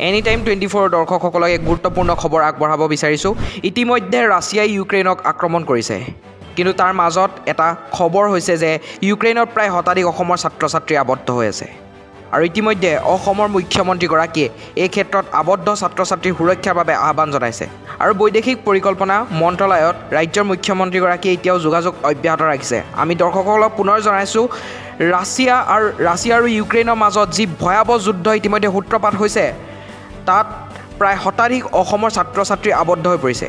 Any time twenty four দৰ্শকসকলক এক গুৰুত্বপূৰ্ণ খবৰ আগবঢ়াব বিচাৰিছোঁ ইতিমধ্যে ৰাছিয়াই ইউক্ৰেইনক আক্ৰমণ কৰিছে। কিন্তু তাৰ মাজত এটা খবৰ হৈছে যে ইউক্ৰেইনত প্ৰায় শতাধিক অসমৰ ছাত্ৰ ছাত্ৰী আবদ্ধ হৈ আছে। আৰু ইতিমধ্যে অসমৰ মুখ্যমন্ত্ৰীগৰাকীয়ে এই ক্ষেত্ৰত আবদ্ধ ছাত্ৰ ছাত্ৰীৰ সুৰক্ষাৰ বাবে আহ্বান জনাইছে। আৰু বৈদেশিক পৰিকল্পনা মন্ত্ৰালয়ত ৰাজ্যৰ মুখ্যমন্ত্ৰীগৰাকীয়ে এতিয়াও যোগাযোগ অব্যাহত ৰাখিছে। আমি দৰ্শকসকলক পুনৰ জনাইছোঁ ৰাছিয়া আৰু ৰাছিয়া আৰু ইউক্ৰেইনৰ মাজত যি ভয়াৱহ যুদ্ধ ইতিমধ্যে সূত্ৰপাত হৈছে তাত প্ৰায় শতাধিক অসমৰ ছাত্ৰ ছাত্ৰী আবদ্ধ হৈ পৰিছে।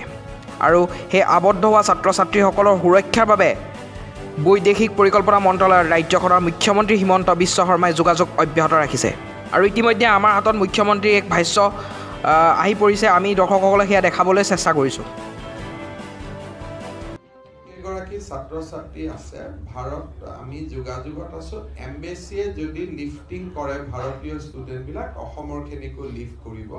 আৰু সেই আবদ্ধ হোৱা ছাত্ৰ ছাত্ৰীসকলৰ সুৰক্ষাৰ বাবে বৈদেশিক পৰিকল্পনা মন্ত্ৰালয়ৰ ৰাজ্যখনৰ মুখ্যমন্ত্ৰী হিমন্ত বিশ্ব শৰ্মাই যোগাযোগ অব্যাহত ৰাখিছে। আৰু ইতিমধ্যে আমাৰ হাতত মুখ্যমন্ত্ৰীৰ এক ভাষ্য আহ, পৰিছে। আমি দৰ্শকসকলক সেয়া দেখাবলৈ চেষ্টা কৰিছোঁ। ছাত্ৰ ছাত্ৰী আছে। ভাৰত আমি যোগাযোগত আছো। এম্বেচিয়ে যদি লিফটিং কৰে ভাৰতীয় ষ্টুডেণ্টবিলাক অসমৰ খিনিকো লিফ্ট কৰিব।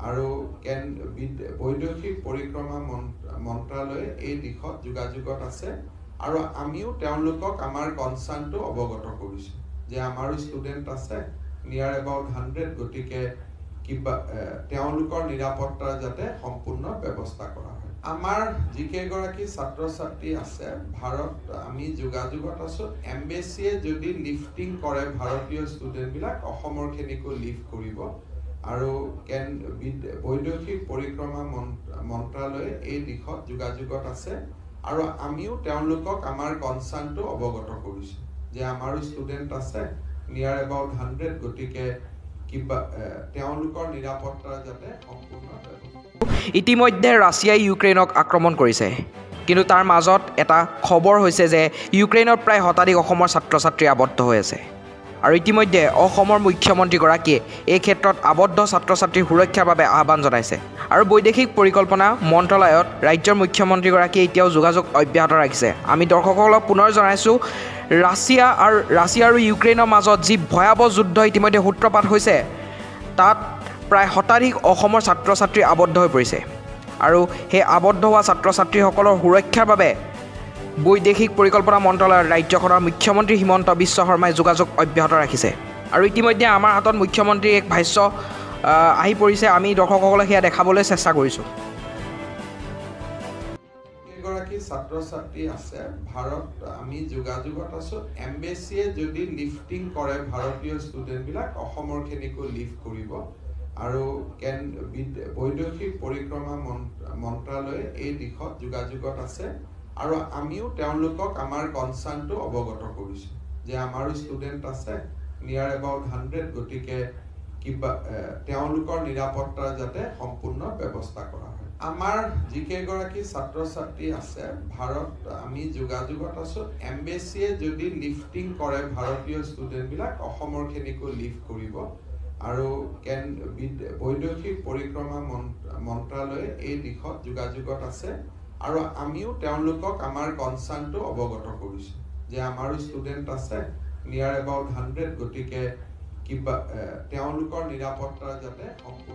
আৰু কেন বিদ- বৈদেশিক পৰিক্ৰমা মন- মন্ত্ৰালয়ে এই দিশত যোগাযোগত আছে। আৰু আমিও তেওঁলোকক আমাৰ কনচাৰ্ণটো অৱগত কৰিছোঁ যে আমাৰো ষ্টুডেণ্ট আছে নিয়াৰ এবাউট হাণ্ড্ৰেড গতিকে কিবা তেওঁলোকৰ নিৰাপত্তাৰ যাতে সম্পূৰ্ণ ব্যৱস্থা কৰা হয়। আমাৰ যিকেইগৰাকী ছাত্ৰ ছাত্ৰী আছে ভাৰত আমি যোগাযোগত আছো। এম্বেচিয়ে যদি লিফটিং কৰে ভাৰতীয় ষ্টুডেণ্টবিলাক অসমৰ খিনিকো লিফ্ট কৰিব। আৰু কেন বিদ- বৈদেশিক পৰিক্ৰমা মন- মন্ত্ৰালয়ে এই দিশত যোগাযোগত আছে। আৰু আমিও তেওঁলোকক আমাৰ কনচাৰ্ণটো অৱগত কৰিছোঁ। যে আমাৰো ষ্টুডেণ্ট আছে নিয়াৰ এবাউট হাণ্ড্ৰেড গতিকে তেওঁলোকৰ যাতে ইতিমধ্যে ৰাছিয়াই ইউক্ৰেইনক আক্ৰমণ কৰিছে। কিন্তু তাৰ মাজত এটা খবৰ হৈছে যে ইউক্ৰেইনত প্ৰায় শতাধিক অসমৰ ছাত্ৰ ছাত্ৰী আবদ্ধ হৈ আছে। আৰু ইতিমধ্যে অসমৰ মুখ্যমন্ত্ৰীগৰাকীয়ে এই ক্ষেত্ৰত আবদ্ধ ছাত্ৰ ছাত্ৰীৰ সুৰক্ষাৰ বাবে আহ্বান জনাইছে। আৰু বৈদেশিক পৰিকল্পনা মন্ত্ৰালয়ত ৰাজ্যৰ মুখ্যমন্ত্ৰীগৰাকীয়ে এতিয়াও যোগাযোগ অব্যাহত ৰাখিছে। আমি দৰ্শকসকলক পুনৰ জনাইছোঁ ৰাছিয়া আৰু ৰাছিয়া আৰু ইউক্ৰেইনৰ মাজত যি ভয়াৱহ যুদ্ধ ইতিমধ্যে সূত্ৰপাত হৈছে তাত প্ৰায় শতাধিক অসমৰ ছাত্ৰ ছাত্ৰী আবদ্ধ হৈ পৰিছে। আৰু সেই আবদ্ধ হোৱা ছাত্ৰ ছাত্ৰীসকলৰ সুৰক্ষাৰ বাবে বৈদেশিক পৰিকল্পনা মন্ত্ৰালয়ৰ ৰাজ্যখনৰ মুখ্যমন্ত্ৰী হিমন্ত বিশ্ব শৰ্মাই যোগাযোগ অব্যাহত ৰাখিছে। আৰু ইতিমধ্যে আমাৰ হাতত মুখ্যমন্ত্ৰীৰ এক ভাষ্য আহ, পৰিছে। আমি দৰ্শকসকলক সেয়া দেখাবলৈ চেষ্টা কৰিছোঁ। কেইগৰাকী ছাত্ৰ ছাত্ৰী আছে? ভাৰত আমি যোগাযোগত আছো। এম্বেচিয়ে যদি লিফটিং কৰে ভাৰতীয় ষ্টুডেণ্টবিলাক অসমৰ খিনিকো লিফ্ট কৰিব। আৰু বৈদেশিক পৰিক্ৰমা মন- মন্ত্ৰালয়ে এই দিশত যোগাযোগত আছে। আৰু আমিও তেওঁলোকক আমাৰ কনচাৰ্ণটো অৱগত কৰিছোঁ। যে আমাৰো ষ্টুডেণ্ট আছে নিয়াৰ এবাউট হাণ্ড্ৰেড গতিকে কিবা তেওঁলোকৰ নিৰাপত্তাৰ যাতে সম্পূৰ্ণ ব্যৱস্থা কৰা হয়। আমাৰ যিকেইগৰাকী ছাত্ৰ ছাত্ৰী আছে ভাৰত আমি যোগাযোগত আছো এম্বেচিয়ে যদি লিফটিং কৰে ভাৰতীয় ষ্টুডেণ্টবিলাক অসমৰ খিনিকো লিফ্ট কৰিব। আৰু কেন বিদ- বৈদেশিক পৰিক্ৰমা মন- মন্ত্ৰালয়ে এই দিশত যোগাযোগত আছে। আৰু আমিও তেওঁলোকক আমাৰ কনচাৰ্ণটো অৱগত কৰিছোঁ যে আমাৰো ষ্টুডেণ্ট আছে নিয়াৰ এবাউট হাণ্ড্ৰেড গতিকে কিবা তেওঁলোকৰ নিৰাপত্তাৰ যাতে সম্পূৰ্ণ